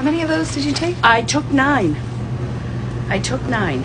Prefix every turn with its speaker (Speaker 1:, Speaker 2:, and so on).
Speaker 1: How many of those did you take?
Speaker 2: I took nine. I took nine.